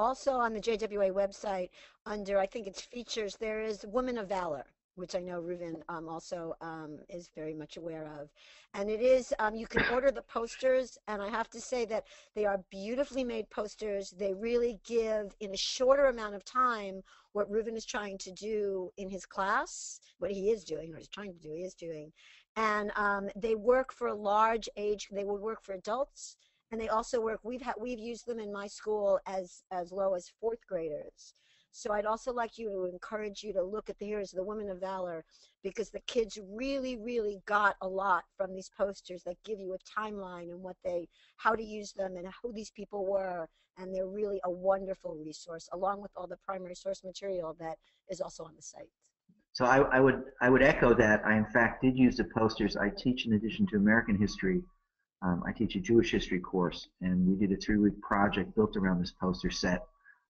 also on the JWA website under I think it's features. There is Women of Valor which I know Reuven um, also um, is very much aware of. And it is, um, you can order the posters, and I have to say that they are beautifully made posters. They really give, in a shorter amount of time, what Reuven is trying to do in his class, what he is doing, or is trying to do, he is doing. And um, they work for a large age, they will work for adults, and they also work, we've, had, we've used them in my school as, as low as fourth graders. So I'd also like you to encourage you to look at the Heroes the Women of Valor because the kids really, really got a lot from these posters that give you a timeline and what they, how to use them and who these people were. And they're really a wonderful resource along with all the primary source material that is also on the site. So I, I would I would echo that. I in fact did use the posters. I teach in addition to American history. Um, I teach a Jewish history course, and we did a three-week project built around this poster set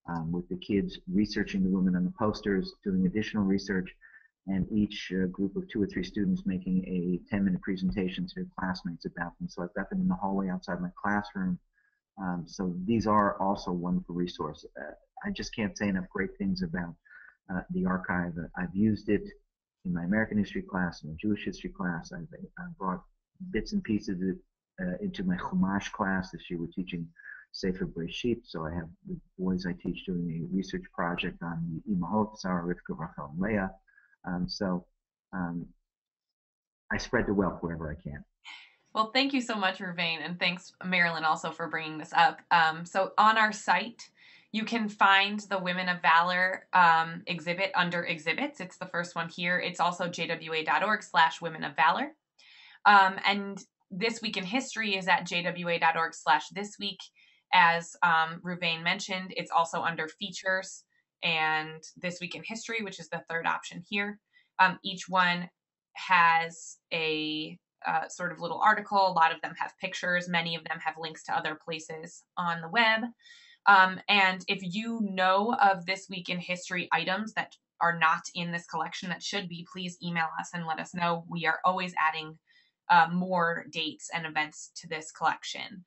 um, with the kids researching the women on the posters, doing additional research, and each uh, group of two or three students making a 10-minute presentation to their classmates about them. So I've got them in the hallway outside my classroom. Um, so these are also wonderful resources. Uh, I just can't say enough great things about uh, the archive. I've used it in my American history class, in my Jewish history class. I've, I've brought bits and pieces of it uh, into my Chumash class this year. We're teaching Sefer Breshit. So I have the boys I teach doing a research project on the Imahot, Sarah, Rivka, Rachel, and Leah. Um, so um, I spread the wealth wherever I can. Well, thank you so much, Reuven, and thanks, Marilyn, also for bringing this up. Um, so on our site, you can find the Women of Valor um, exhibit under exhibits. It's the first one here. It's also jwa.org slash women of valor. Um, and this week in history is at jwa.org slash this week as um, Reuven mentioned, it's also under features and this week in history, which is the third option here. Um, each one has a uh, sort of little article. A lot of them have pictures. Many of them have links to other places on the web. Um, and if you know of this week in history items that are not in this collection that should be, please email us and let us know. We are always adding uh, more dates and events to this collection.